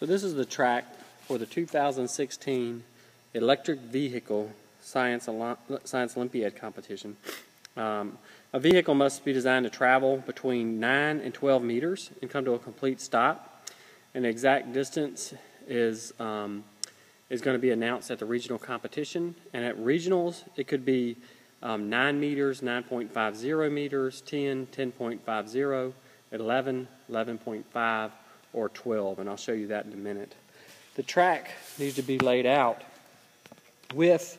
So this is the track for the 2016 Electric Vehicle Science, Science Olympiad competition. Um, a vehicle must be designed to travel between 9 and 12 meters and come to a complete stop. The exact distance is, um, is going to be announced at the regional competition. And at regionals, it could be um, 9 meters, 9.50 meters, 10, 10.50, 11, 11.5, or 12. And I'll show you that in a minute. The track needs to be laid out with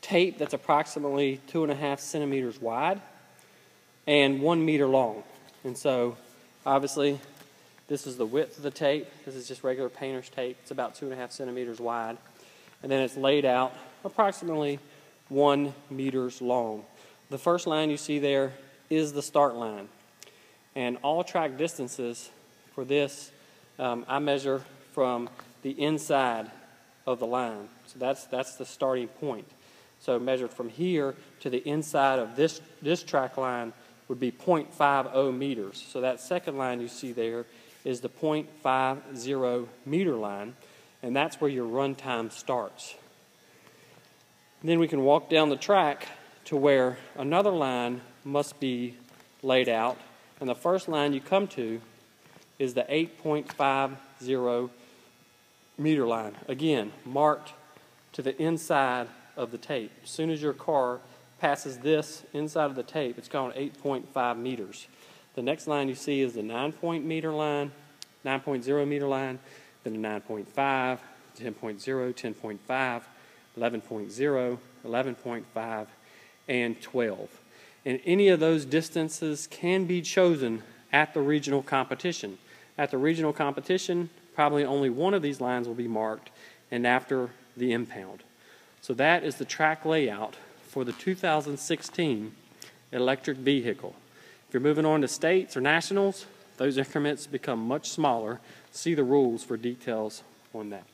tape that's approximately two and a half centimeters wide and one meter long. And so, obviously, this is the width of the tape. This is just regular painter's tape. It's about two and a half centimeters wide. And then it's laid out approximately one meters long. The first line you see there is the start line. And all track distances for this, um, I measure from the inside of the line. So that's, that's the starting point. So measured from here to the inside of this, this track line would be 0.50 meters. So that second line you see there is the 0.50 meter line, and that's where your run time starts. then we can walk down the track to where another line must be laid out, and the first line you come to is the 8.50 meter line. Again, marked to the inside of the tape. As soon as your car passes this inside of the tape, it's gone 8.5 meters. The next line you see is the 9 point meter line, 9.0 meter line, then the 9.5, 10.0, 10.5, 11.0, 11.5, and 12. And any of those distances can be chosen at the regional competition. At the regional competition, probably only one of these lines will be marked, and after the impound. So that is the track layout for the 2016 electric vehicle. If you're moving on to states or nationals, those increments become much smaller. See the rules for details on that.